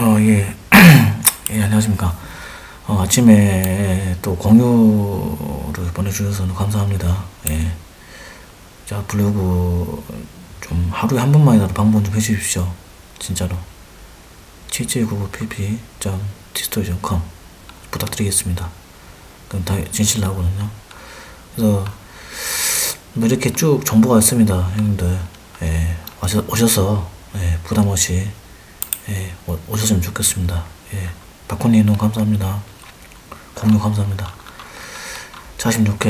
어, 예. 예, 안녕하십니까. 어, 아침에 또 공유를 보내주셔서 감사합니다. 예. 자, 블로그 좀 하루에 한 번만이라도 방문 좀 해주십시오. 진짜로. 7799pp.디스토리.com 부탁드리겠습니다. 그럼 다 진실 나오거든요. 그래서 뭐 이렇게 쭉 정보가 있습니다, 형님들. 예, 오셔, 오셔서 예, 부담 없이 예, 오- 오셨으면 좋겠습니다. 예, 박훈님 너무 감사합니다. 공유 감사합니다. 46회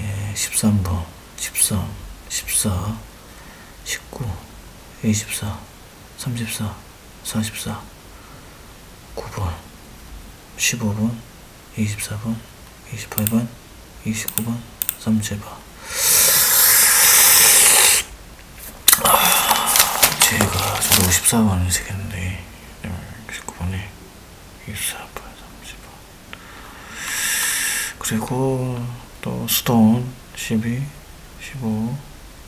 예, 13번 13 14 19 24 34 44 9번 15번 24번 28번 29번 37번 제가 저도 54번을 새겼는데 19번에 24번 30번 그리고 또 스톤 12 15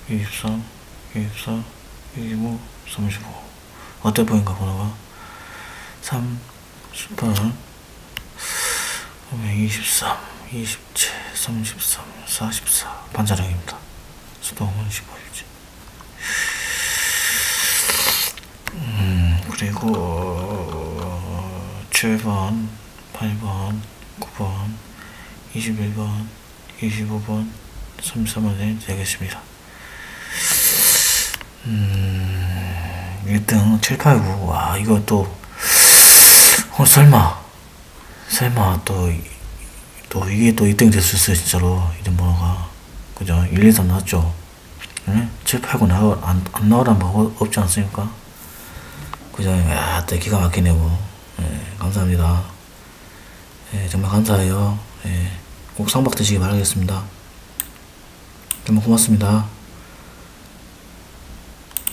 23 24 25 35 어때 보인가 번호가? 3 18 23 27 33 44 반자량입니다. 스톤은 15일째 음, 그리고 7번, 8번, 9번, 21번, 25번, 33번에 되겠습니다. 음, 1등 7, 8, 9. 와, 이거 또, 어, 설마, 설마 또, 이- 또 이게 또 1등 될 수 있어요, 진짜로. 이름 번호가. 그죠? 1, 2, 3 나왔죠? 응? 7, 8, 9 나오, 안, 안 나오란 뭐 없지 않습니까? 그죠? 야, 또 기가 막히네요. 예, 감사합니다. 예, 정말 감사해요. 예, 꼭 상박 드시기 바라겠습니다. 정말 고맙습니다.